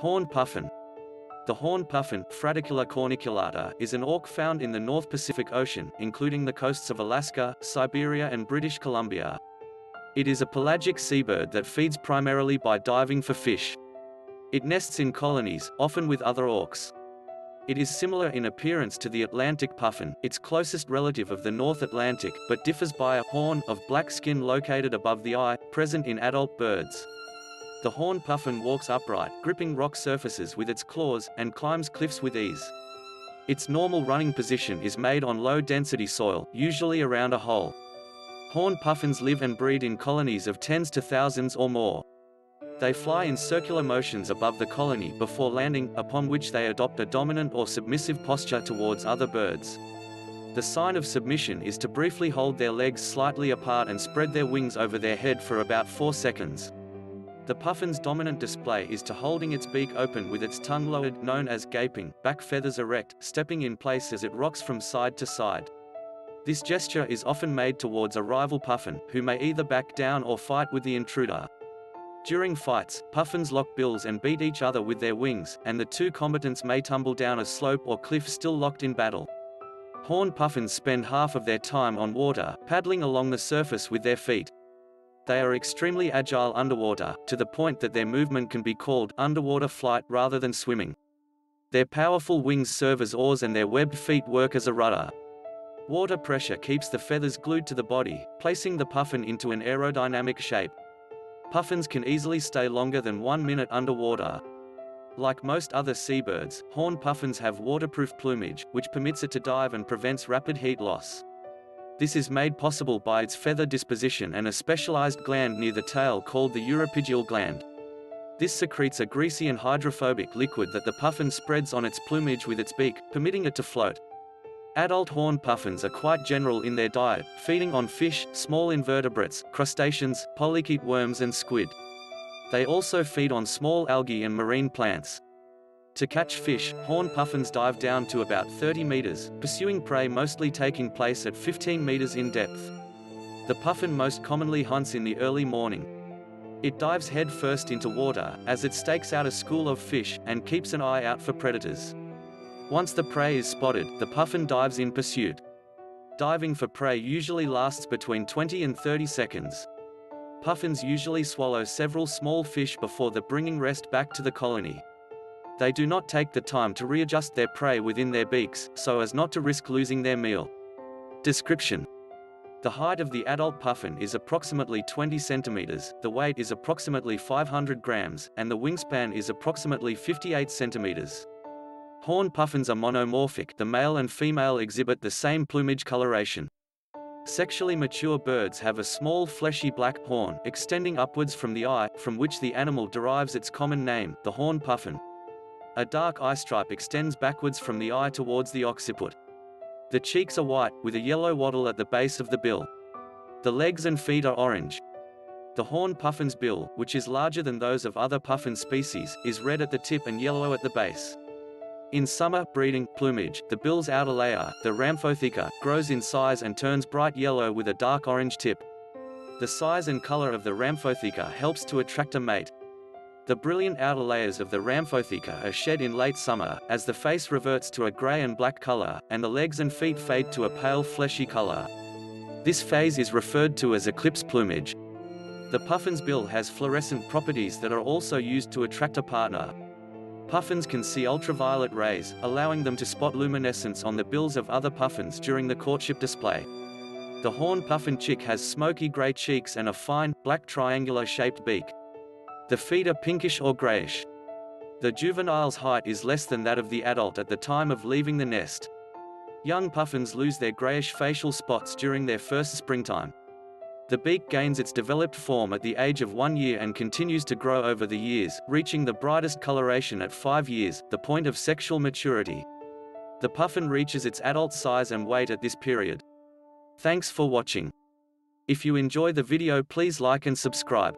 Horned puffin. The horned puffin, Fratercula corniculata, is an auk found in the North Pacific Ocean, including the coasts of Alaska, Siberia and British Columbia. It is a pelagic seabird that feeds primarily by diving for fish. It nests in colonies, often with other auks. It is similar in appearance to the Atlantic puffin, its closest relative of the North Atlantic, but differs by a horn of black skin located above the eye, present in adult birds. The horned puffin walks upright, gripping rock surfaces with its claws, and climbs cliffs with ease. Its normal running position is made on low-density soil, usually around a hole. Horned puffins live and breed in colonies of tens to thousands or more. They fly in circular motions above the colony before landing, upon which they adopt a dominant or submissive posture towards other birds. The sign of submission is to briefly hold their legs slightly apart and spread their wings over their head for about 4 seconds. The puffin's dominant display is to holding its beak open with its tongue lowered known as gaping, back feathers erect, stepping in place as it rocks from side to side. This gesture is often made towards a rival puffin, who may either back down or fight with the intruder. During fights, puffins lock bills and beat each other with their wings, and the two combatants may tumble down a slope or cliff still locked in battle. Horned puffins spend half of their time on water, paddling along the surface with their feet. They are extremely agile underwater, to the point that their movement can be called underwater flight rather than swimming. Their powerful wings serve as oars and their webbed feet work as a rudder. Water pressure keeps the feathers glued to the body, placing the puffin into an aerodynamic shape. Puffins can easily stay longer than one minute underwater. Like most other seabirds, horned puffins have waterproof plumage, which permits it to dive and prevents rapid heat loss. This is made possible by its feather disposition and a specialized gland near the tail called the uropygial gland. This secretes a greasy and hydrophobic liquid that the puffin spreads on its plumage with its beak, permitting it to float. Adult horned puffins are quite general in their diet, feeding on fish, small invertebrates, crustaceans, polychaete worms and squid. They also feed on small algae and marine plants. To catch fish, horn puffins dive down to about 30 meters, pursuing prey mostly taking place at 15 meters in depth. The puffin most commonly hunts in the early morning. It dives head first into water, as it stakes out a school of fish, and keeps an eye out for predators. Once the prey is spotted, the puffin dives in pursuit. Diving for prey usually lasts between 20 and 30 seconds. Puffins usually swallow several small fish before the bringing rest back to the colony. They do not take the time to readjust their prey within their beaks, so as not to risk losing their meal. Description The height of the adult puffin is approximately 20 centimeters, the weight is approximately 500 grams, and the wingspan is approximately 58 centimeters. Horn puffins are monomorphic the male and female exhibit the same plumage coloration. Sexually mature birds have a small fleshy black horn extending upwards from the eye, from which the animal derives its common name, the horn puffin. A dark eye stripe extends backwards from the eye towards the occiput. The cheeks are white, with a yellow wattle at the base of the bill. The legs and feet are orange. The horned puffin's bill, which is larger than those of other puffin species, is red at the tip and yellow at the base. In summer breeding plumage, the bill's outer layer, the rhamphotheca, grows in size and turns bright yellow with a dark orange tip. The size and color of the rhamphotheca helps to attract a mate. The brilliant outer layers of the rhamphotheca are shed in late summer, as the face reverts to a grey and black color, and the legs and feet fade to a pale fleshy color. This phase is referred to as eclipse plumage. The puffin's bill has fluorescent properties that are also used to attract a partner. Puffins can see ultraviolet rays, allowing them to spot luminescence on the bills of other puffins during the courtship display. The horned puffin chick has smoky gray cheeks and a fine, black triangular-shaped beak. The feet are pinkish or grayish. The juvenile's height is less than that of the adult at the time of leaving the nest. Young puffins lose their grayish facial spots during their first springtime. The beak gains its developed form at the age of one year and continues to grow over the years, reaching the brightest coloration at five years, the point of sexual maturity. The puffin reaches its adult size and weight at this period. Thanks for watching. If you enjoy the video please like and subscribe.